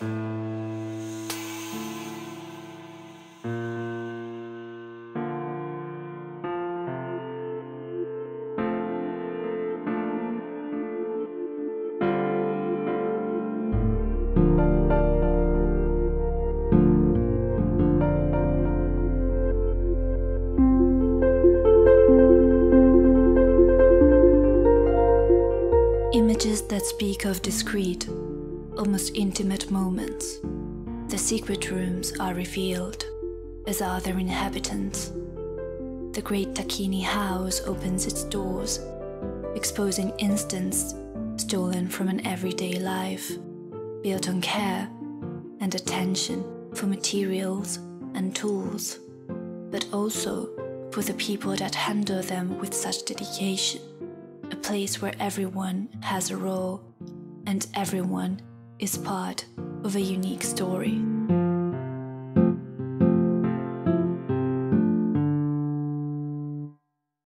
Images that speak of discreet, almost intimate moments. The secret rooms are revealed, as are their inhabitants. The great Tacchini house opens its doors, exposing instants stolen from an everyday life, built on care and attention for materials and tools, but also for the people that handle them with such dedication. A place where everyone has a role and everyone is part of a unique story.